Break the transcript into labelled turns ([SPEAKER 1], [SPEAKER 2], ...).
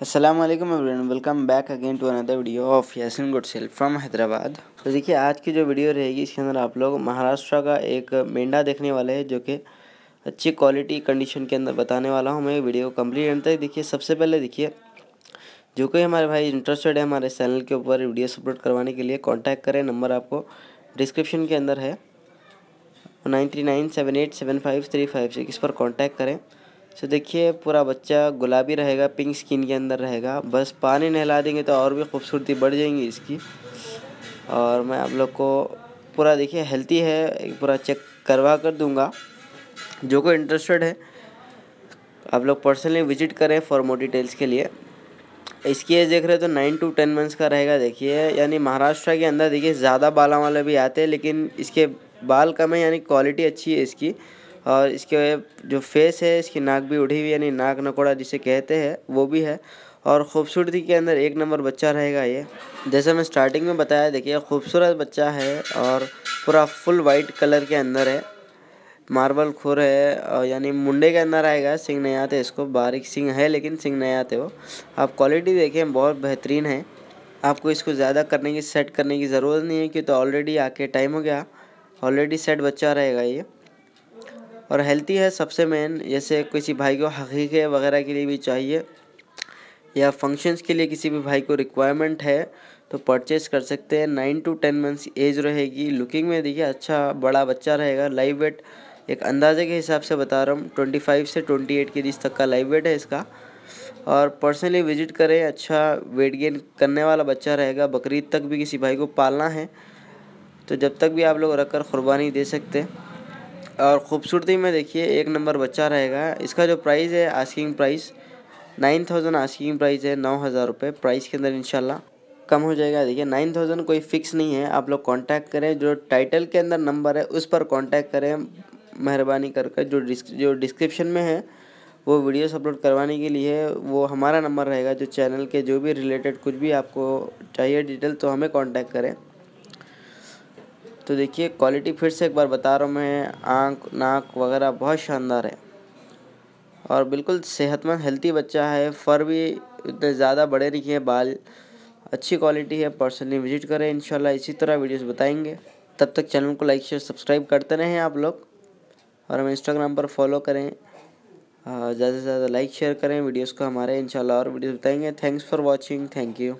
[SPEAKER 1] Aslam everyone welcome back again to another video of Yasin good sale from Hyderabad तो देखिए, आज की जो वीडियो रहेगी, इसके अंदर आप लोग महाराष्ट्र का एक मेंढा देखने वाले हैं, जो कि अच्छी क्वालिटी कंडीशन के अंदर बताने वाला हूँ मैं वीडियो कंप्लीट एंड तक। देखिए, सबसे पहले देखिए, जो कोई हमारे भाई इंटरेस्टेड है हमारे चैनल के ऊपर वीडियो अपलोड करवाने के लिए कॉन्टैक्ट करें। नंबर आपको डिस्क्रिप्शन के अंदर है। Nine three nine seven eight seven five three five six पर कॉन्टैक्ट करें। तो देखिए, पूरा बच्चा गुलाबी रहेगा पिंक स्किन के अंदर रहेगा। बस पानी नहला देंगे तो और भी खूबसूरती बढ़ जाएँगी इसकी। और मैं आप लोग को पूरा, देखिए हेल्थी है पूरा चेक करवा कर दूँगा। जो कोई इंटरेस्टेड है, आप लोग पर्सनली विज़िट करें फॉर मोर डिटेल्स के लिए। इसकी एज देख रहे हो तो नाइन टू टेन मंथ्स का रहेगा, देखिए। यानी महाराष्ट्र के अंदर, देखिए, ज़्यादा बालों वाले भी आते हैं, लेकिन इसके बाल कम है, यानी क्वालिटी अच्छी है इसकी। और इसके जो फेस है, इसकी नाक भी उड़ी हुई यानी नाक नकोड़ा जिसे कहते हैं, वो भी है। और ख़ूबसूरती के अंदर एक नंबर बच्चा रहेगा ये। जैसे मैं स्टार्टिंग में बताया, देखिए, खूबसूरत बच्चा है और पूरा फुल वाइट कलर के अंदर है। मार्बल खुर है यानी मुंडे के अंदर आएगा सिंग नहीं आते, इसको बारीक सिंग है, लेकिन सिंग नहीं आते वो। आप क्वालिटी देखें, बहुत बेहतरीन है। आपको इसको ज़्यादा करने की सेट करने की ज़रूरत नहीं है, क्योंकि तो ऑलरेडी आके टाइम हो गया। ऑलरेडी सेट बच्चा रहेगा ये। और हेल्थी है सबसे मेन जैसे किसी भाई को हकीक़े वगैरह के लिए भी चाहिए, या फ़ंक्शंस के लिए किसी भी भाई को रिक्वायरमेंट है तो परचेस कर सकते हैं। Nine to ten months age रहेगी। लुकिंग में देखिए अच्छा बड़ा बच्चा रहेगा। लाइव वेट एक अंदाजे के हिसाब से बता रहा हूँ ट्वेंटी फाइव से ट्वेंटी एट के बीच तक का लाइव वेट है इसका। और पर्सनली विज़िट करें अच्छा वेट गेन करने वाला बच्चा रहेगा। बकरीद तक भी किसी भाई को पालना है तो जब तक भी आप लोग रख कर क़ुरबानी दे सकते हैं। और ख़ूबसूरती में देखिए, एक नंबर बच्चा रहेगा। इसका जो प्राइस है asking price nine thousand asking price है, नौ हज़ार रुपये प्राइस के अंदर इंशाल्लाह कम हो जाएगा। देखिए नाइन थाउज़ेंड कोई फ़िक्स नहीं है। आप लोग कांटेक्ट करें। जो टाइटल के अंदर नंबर है, उस पर कांटेक्ट करें। मेहरबानी कर कर जो जो डिस्क्रिप्शन में है, वो वीडियोस अपलोड करवाने के लिए वो हमारा नंबर रहेगा। जो चैनल के जो भी रिलेटेड कुछ भी आपको चाहिए डिटेल तो हमें कॉन्टैक्ट करें। तो देखिए क्वालिटी फिर से एक बार बता रहा हूँ मैं, आँख, नाक वगैरह बहुत शानदार है। और बिल्कुल सेहतमंद हेल्थी बच्चा है, फर भी इतने ज़्यादा बड़े नहीं है बाल अच्छी क्वालिटी है पर्सनली विज़िट करें, इंशाल्लाह इसी तरह वीडियोस बताएँगे। तब तक चैनल को लाइक शेयर सब्सक्राइब करते रहें आप लोग। और हमें इंस्टाग्राम पर फॉलो करें। ज़्यादा से ज़्यादा लाइक शेयर करें वीडियोस को हमारे, इंशाल्लाह और वीडियोस बताएँगे। Thanks for watching thank you